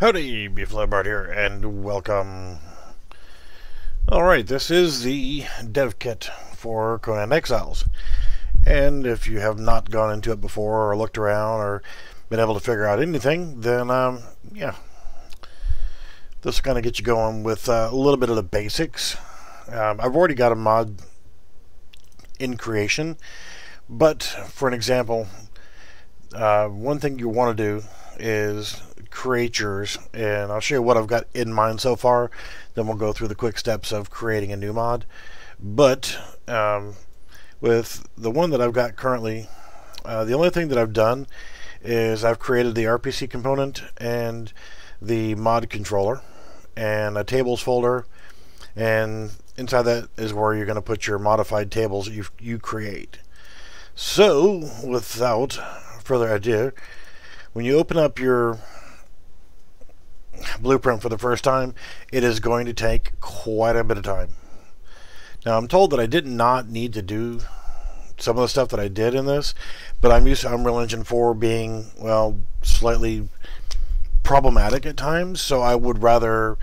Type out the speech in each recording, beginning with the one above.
Howdy, Beefalo Bart here, and welcome. Alright, this is the dev kit for Conan Exiles. And if you have not gone into it before, or looked around, or been able to figure out anything, then, um, yeah. This is going to get you going with uh, a little bit of the basics. Um, I've already got a mod in creation, but for an example, uh, one thing you want to do is create yours and I'll show you what I've got in mind so far then we'll go through the quick steps of creating a new mod. But um, with the one that I've got currently uh, the only thing that I've done is I've created the RPC component and the mod controller and a tables folder and inside that is where you're going to put your modified tables you, you create. So without further ado when you open up your blueprint for the first time, it is going to take quite a bit of time. Now, I'm told that I did not need to do some of the stuff that I did in this, but I'm used to Unreal Engine 4 being, well, slightly problematic at times, so I would rather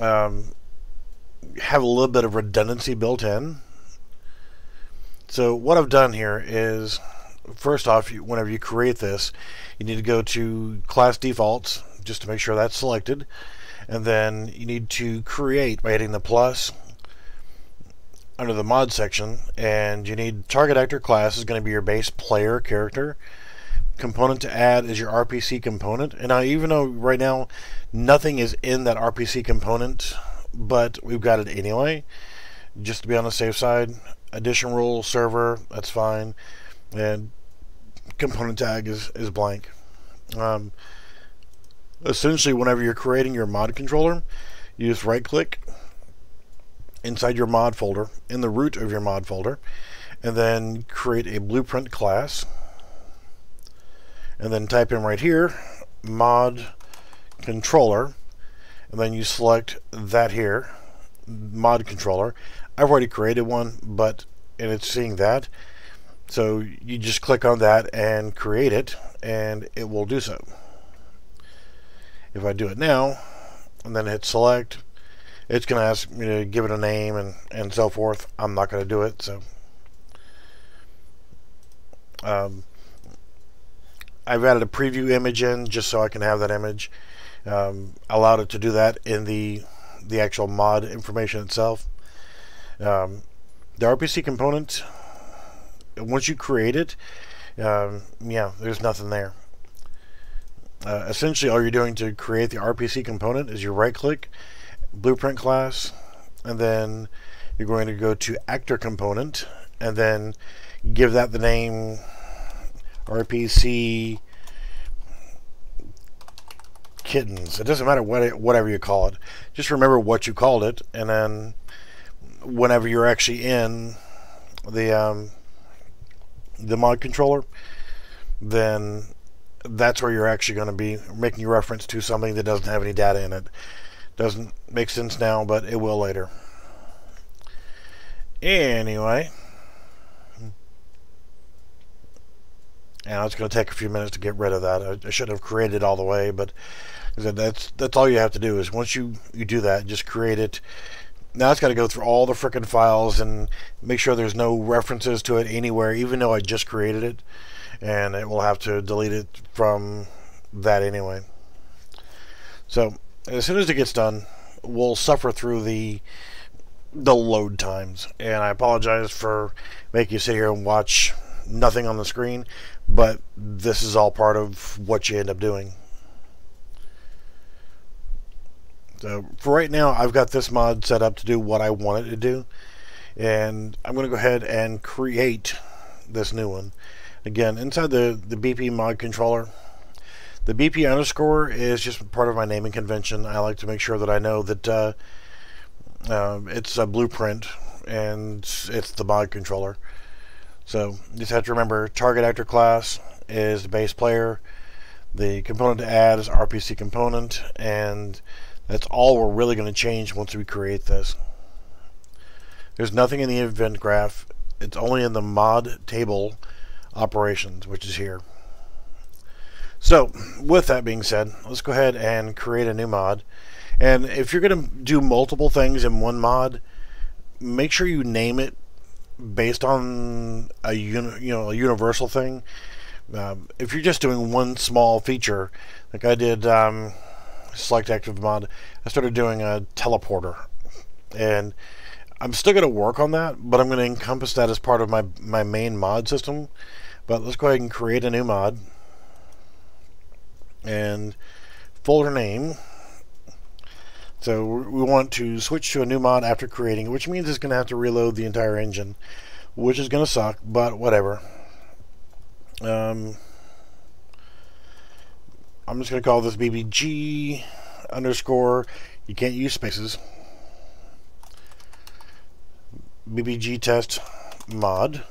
um, have a little bit of redundancy built in. So what I've done here is, first off, whenever you create this, you need to go to class defaults, just to make sure that's selected. And then you need to create by hitting the plus under the mod section. And you need target actor class is going to be your base player character. Component to add is your RPC component. And now, even though right now nothing is in that RPC component, but we've got it anyway, just to be on the safe side. Addition rule server, that's fine. And component tag is, is blank. Um, essentially whenever you're creating your mod controller you just right click inside your mod folder in the root of your mod folder and then create a blueprint class and then type in right here mod controller and then you select that here mod controller. I've already created one but and it's seeing that so you just click on that and create it and it will do so if I do it now, and then hit select, it's going to ask me to give it a name and, and so forth. I'm not going to do it, so. Um, I've added a preview image in just so I can have that image. Um, allowed it to do that in the the actual mod information itself. Um, the RPC component, once you create it, um, yeah, there's nothing there. Uh, essentially, all you're doing to create the RPC component is you right click, blueprint class, and then you're going to go to actor component, and then give that the name RPC kittens. It doesn't matter what it, whatever you call it. Just remember what you called it, and then whenever you're actually in the um, the mod controller, then that's where you're actually going to be making reference to something that doesn't have any data in it. Doesn't make sense now, but it will later. Anyway. And it's going to take a few minutes to get rid of that. I, should have created all the way, but that's that's all you have to do is once you, you do that, just create it. Now it's got to go through all the frickin' files and make sure there's no references to it anywhere, even though I just created it and it will have to delete it from that anyway. So as soon as it gets done, we'll suffer through the the load times. And I apologize for making you sit here and watch nothing on the screen, but this is all part of what you end up doing. So for right now, I've got this mod set up to do what I want it to do. And I'm going to go ahead and create this new one. Again, inside the, the BP mod controller, the BP underscore is just part of my naming convention. I like to make sure that I know that uh, uh, it's a blueprint and it's the mod controller. So you just have to remember target actor class is the base player. The component to add is RPC component, and that's all we're really going to change once we create this. There's nothing in the event graph. It's only in the mod table operations, which is here. So, with that being said, let's go ahead and create a new mod. And if you're going to do multiple things in one mod, make sure you name it based on a uni- you know a universal thing. Um, if you're just doing one small feature, like I did um, select active mod, I started doing a teleporter, and I'm still going to work on that, but I'm going to encompass that as part of my my main mod system. But let's go ahead and create a new mod and folder name. So we want to switch to a new mod after creating which means it's going to have to reload the entire engine, which is going to suck, but whatever. Um, I'm just going to call this BBG underscore. You can't use spaces. BBG test mod.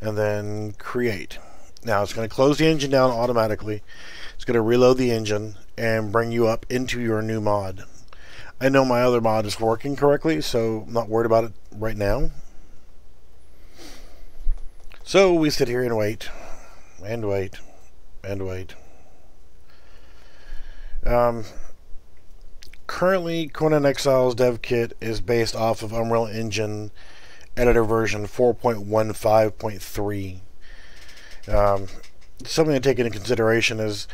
And then create. Now it's going to close the engine down automatically. It's going to reload the engine and bring you up into your new mod. I know my other mod is working correctly, so I'm not worried about it right now. So we sit here and wait, and wait, and wait. Um, currently, Conan Exiles dev kit is based off of Unreal Engine editor version 4.15.3. Um, something to take into consideration is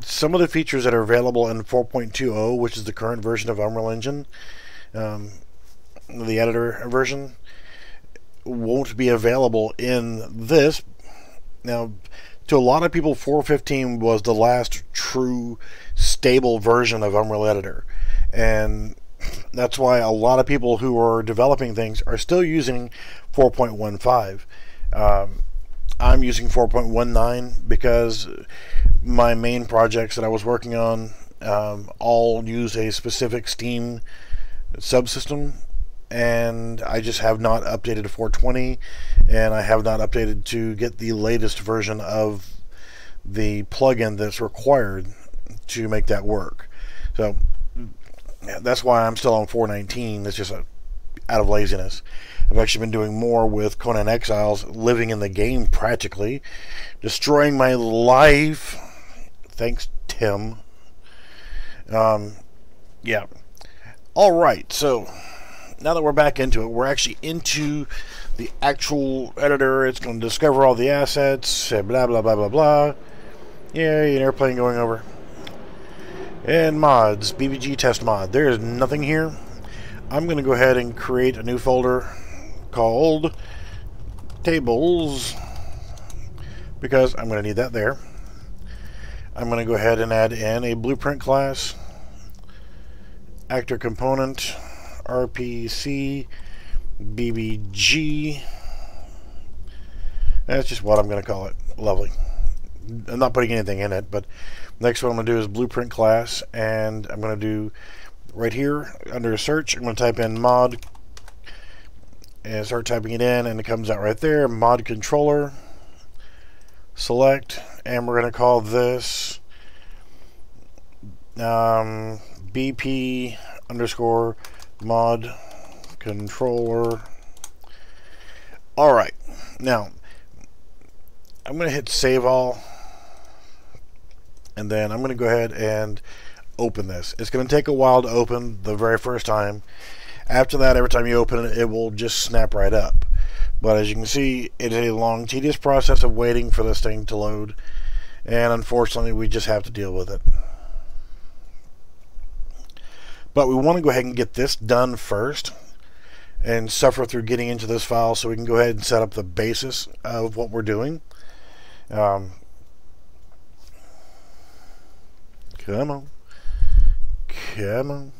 some of the features that are available in 4.20, which is the current version of Unreal Engine, um, the editor version, won't be available in this. Now, to a lot of people, 4.15 was the last true stable version of Unreal Editor. And that's why a lot of people who are developing things are still using 4.15. Um, I'm using 4.19 because my main projects that I was working on um, all use a specific Steam subsystem, and I just have not updated to 420, and I have not updated to get the latest version of the plugin that's required to make that work. So that's why I'm still on 419. It's just a, out of laziness. I've actually been doing more with Conan Exiles, living in the game practically, destroying my life. Thanks, Tim. Um, yeah. All right, so now that we're back into it, we're actually into the actual editor. It's going to discover all the assets, blah, blah, blah, blah, blah. Yeah, an airplane going over. And mods, BBG test mod. There is nothing here. I'm going to go ahead and create a new folder called tables because I'm going to need that there. I'm going to go ahead and add in a blueprint class, actor component, RPC, BBG. That's just what I'm going to call it. Lovely. I'm not putting anything in it, but next what I'm going to do is blueprint class, and I'm going to do right here under search, I'm going to type in mod and start typing it in and it comes out right there mod controller select and we're going to call this um, BP underscore mod controller alright now I'm going to hit save all and then I'm going to go ahead and open this it's going to take a while to open the very first time after that, every time you open it, it will just snap right up. But as you can see, it is a long, tedious process of waiting for this thing to load. And unfortunately, we just have to deal with it. But we want to go ahead and get this done first and suffer through getting into this file so we can go ahead and set up the basis of what we're doing. Um, come on. Come on.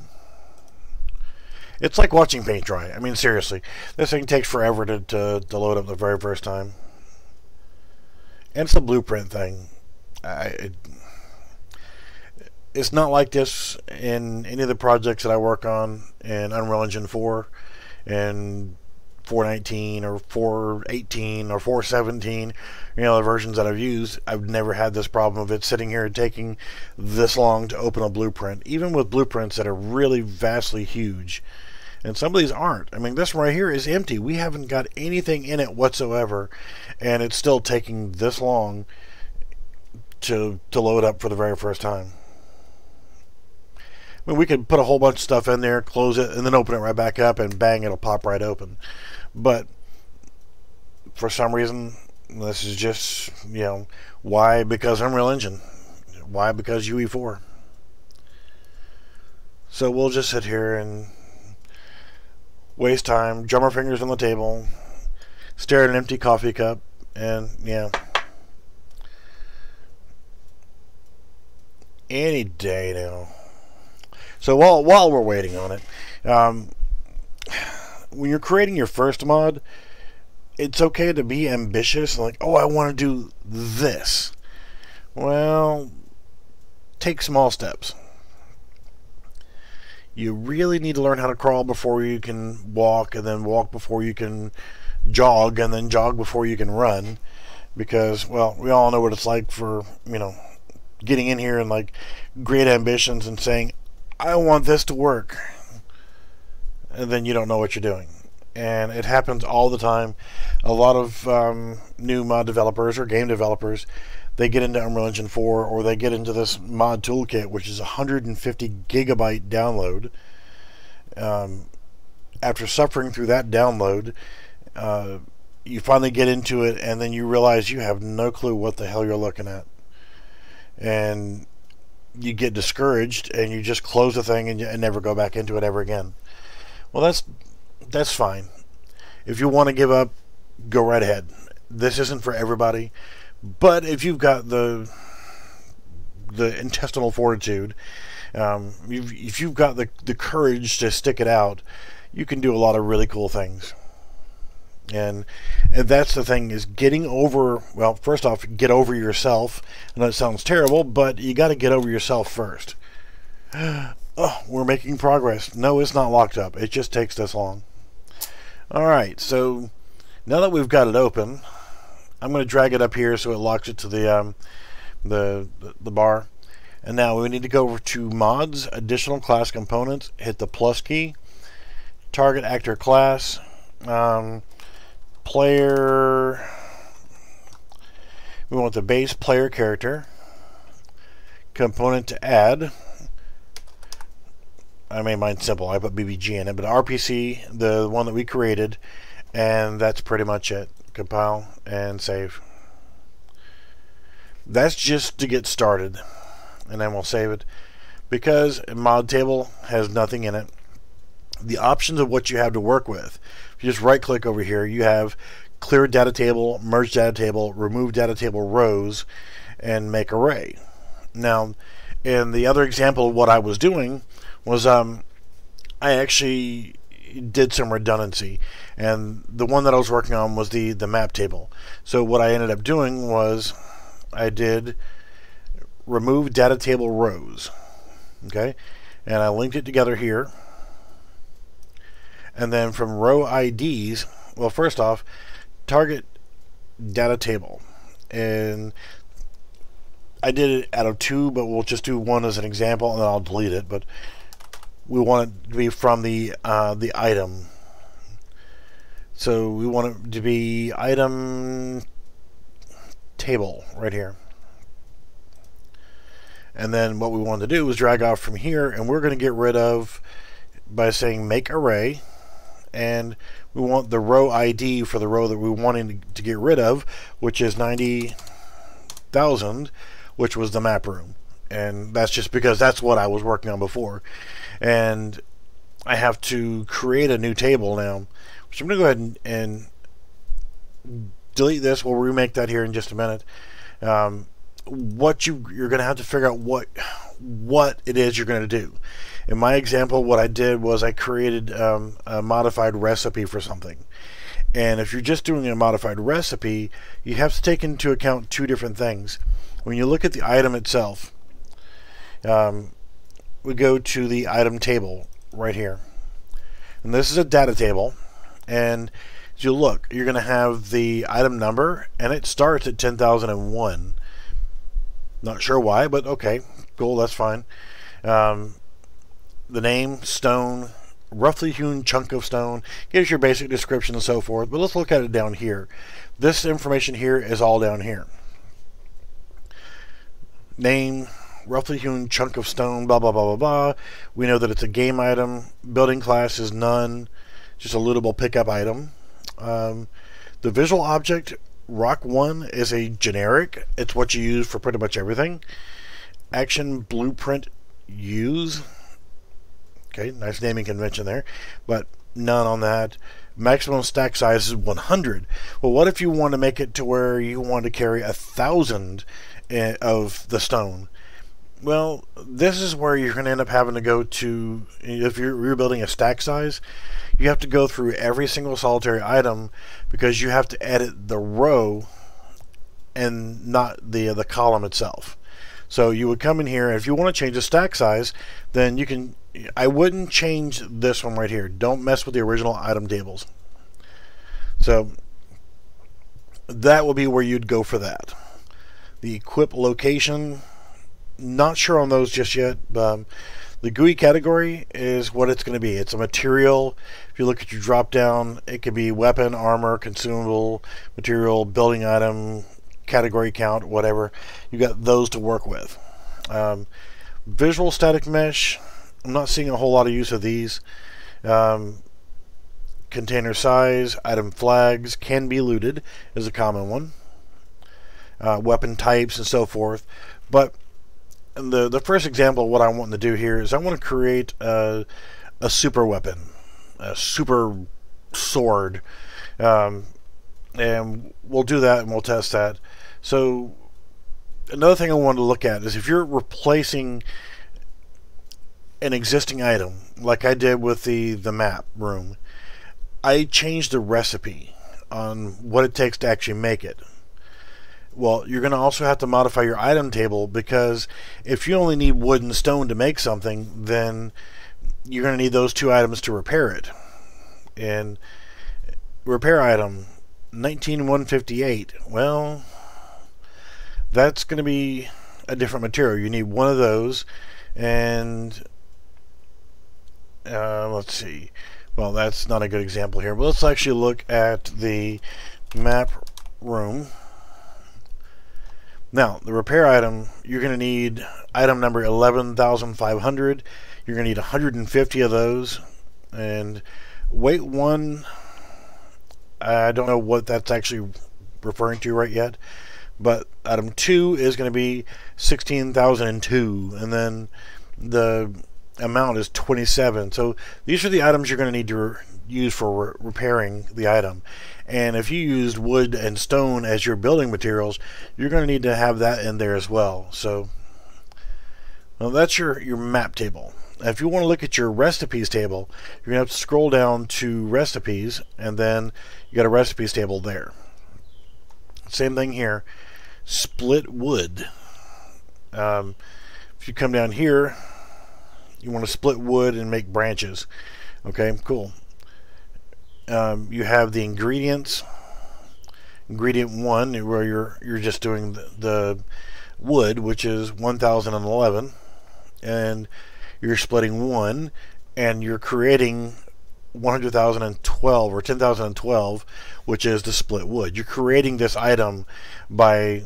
It's like watching paint dry. I mean, seriously. This thing takes forever to, to, to load up the very first time. And it's a blueprint thing. I, it's not like this in any of the projects that I work on in Unreal Engine 4 and 419 or 418 or 417 you know the versions that I've used I've never had this problem of it sitting here and taking this long to open a blueprint even with blueprints that are really vastly huge. And some of these aren't. I mean this one right here is empty. We haven't got anything in it whatsoever and it's still taking this long to to load up for the very first time. Mean, we could put a whole bunch of stuff in there, close it, and then open it right back up, and bang, it'll pop right open. But for some reason, this is just, you know, why? Because Unreal Engine. Why? Because UE4. So we'll just sit here and waste time, drum our fingers on the table, stare at an empty coffee cup, and yeah. Any day now. So while while we're waiting on it, um, when you're creating your first mod, it's okay to be ambitious. Like, oh, I want to do this. Well, take small steps. You really need to learn how to crawl before you can walk, and then walk before you can jog, and then jog before you can run. Because, well, we all know what it's like for, you know, getting in here and like great ambitions and saying, I want this to work. And then you don't know what you're doing. And it happens all the time. A lot of um, new mod developers or game developers, they get into Unreal Engine 4 or they get into this mod toolkit, which is 150 gigabyte download. Um, after suffering through that download, uh, you finally get into it and then you realize you have no clue what the hell you're looking at. And you get discouraged and you just close the thing and, and never go back into it ever again. Well, that's that's fine. If you want to give up, go right ahead. This isn't for everybody, but if you've got the the intestinal fortitude, um, you've, if you've got the the courage to stick it out, you can do a lot of really cool things. And, and that's the thing is getting over well first off get over yourself. I know it sounds terrible but you got to get over yourself first. Oh we're making progress. No it's not locked up. It just takes this long. Alright so now that we've got it open I'm going to drag it up here so it locks it to the um, the, the bar. And now we need to go over to mods additional class components hit the plus key target actor class um, player we want the base player character component to add. I made mine simple. I put BBG in it but RPC the one that we created and that's pretty much it. Compile and save. That's just to get started and then we'll save it. Because mod table has nothing in it the options of what you have to work with if you just right click over here, you have clear data table, merge data table, remove data table rows, and make array. Now, in the other example, what I was doing was um, I actually did some redundancy, and the one that I was working on was the the map table. So what I ended up doing was I did remove data table rows, okay, and I linked it together here and then from row IDs, well, first off, target data table. And I did it out of two, but we'll just do one as an example, and then I'll delete it. But we want it to be from the uh, the item. So we want it to be item table right here. And then what we want to do is drag off from here, and we're going to get rid of by saying make array and we want the row ID for the row that we're wanting to get rid of, which is 90,000, which was the map room. And that's just because that's what I was working on before. And I have to create a new table now, which I'm going to go ahead and, and, delete this. We'll remake that here in just a minute. Um, what you you're going to have to figure out what what it is you're going to do. In my example, what I did was I created um, a modified recipe for something. And if you're just doing a modified recipe, you have to take into account two different things. When you look at the item itself, um, we go to the item table right here. And this is a data table. And as you look, you're going to have the item number, and it starts at 10,001. Not sure why, but okay, cool, that's fine. Um, the name, stone, roughly hewn chunk of stone, gives your basic description and so forth. But let's look at it down here. This information here is all down here. name, roughly hewn chunk of stone, blah, blah, blah, blah, blah. We know that it's a game item. Building class is none, just a lootable pickup item. Um, the visual object, Rock 1, is a generic. It's what you use for pretty much everything. Action Blueprint Use. Okay, nice naming convention there, but none on that. Maximum stack size is 100. Well, what if you want to make it to where you want to carry a thousand eh, of the stone? Well, this is where you're going to end up having to go to, if you're, you're building a stack size, you have to go through every single solitary item because you have to edit the row and not the, the column itself. So you would come in here, if you want to change the stack size, then you can, I wouldn't change this one right here. Don't mess with the original item tables. So that will be where you'd go for that. The equip location, not sure on those just yet. Um, the GUI category is what it's going to be. It's a material. If you look at your drop down, it could be weapon, armor, consumable, material, building item, category count, whatever. You got those to work with. Um, visual static mesh. I'm not seeing a whole lot of use of these. Um, container size, item flags can be looted is a common one. Uh, weapon types and so forth. But the the first example of what I want to do here is I want to create a, a super weapon, a super sword, um, and we'll do that and we'll test that. So another thing I wanted to look at is if you're replacing an existing item, like I did with the the map room, I changed the recipe on what it takes to actually make it. Well, you're going to also have to modify your item table because if you only need wood and stone to make something, then you're going to need those two items to repair it. And repair item 19158. Well, that's going to be a different material. You need one of those, and uh, let's see. Well, that's not a good example here, but let's actually look at the map room. Now, the repair item, you're going to need item number 11,500. You're going to need 150 of those. And weight one, I don't know what that's actually referring to right yet. But item two is going to be 16,002. And then the amount is 27. So these are the items you're going to need to use for re repairing the item. And if you used wood and stone as your building materials, you're going to need to have that in there as well. So well, that's your, your map table. If you want to look at your recipes table, you're going to have to scroll down to recipes, and then you got a recipes table there. Same thing here. Split wood. Um, if you come down here, you want to split wood and make branches. Okay, cool um, you have the ingredients ingredient one where you're you're just doing the, the wood which is 1011 and you're splitting one and you're creating 100,012 or 10,012 which is the split wood you're creating this item by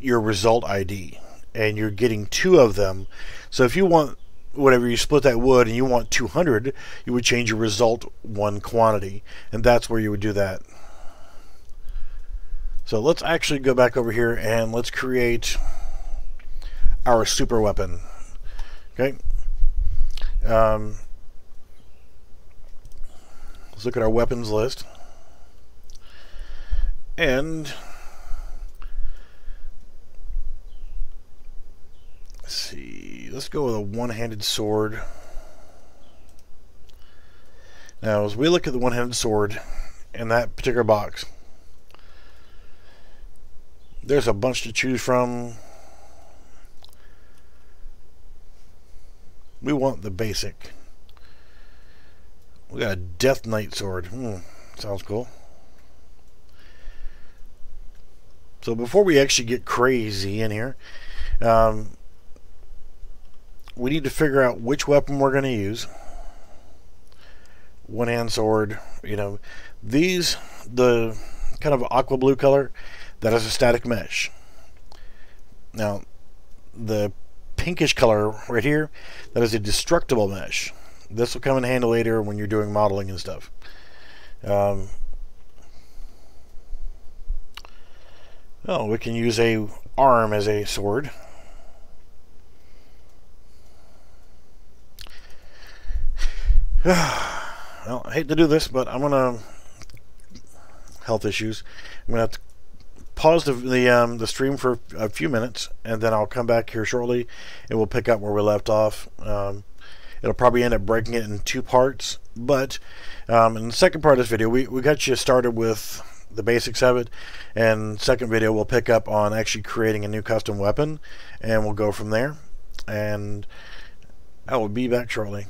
your result ID and you're getting two of them. So if you want whatever you split that wood and you want 200 you would change your result one quantity and that's where you would do that. So let's actually go back over here and let's create our super weapon. Okay. Um, let's look at our weapons list. And let's see let's go with a one-handed sword. Now, as we look at the one-handed sword in that particular box, there's a bunch to choose from. We want the basic. We got a Death Knight sword. Hmm, sounds cool. So before we actually get crazy in here, um, we need to figure out which weapon we're going to use. One hand sword, you know. These, the kind of aqua blue color, that is a static mesh. Now, the pinkish color right here, that is a destructible mesh. This will come in handy later when you're doing modeling and stuff. Um, oh, we can use a arm as a sword. well, I hate to do this, but I'm gonna health issues. I'm gonna have to pause the the, um, the stream for a few minutes, and then I'll come back here shortly, and we'll pick up where we left off. Um, it'll probably end up breaking it in two parts, but um, in the second part of this video, we we got you started with the basics of it, and second video we'll pick up on actually creating a new custom weapon, and we'll go from there. And I will be back shortly.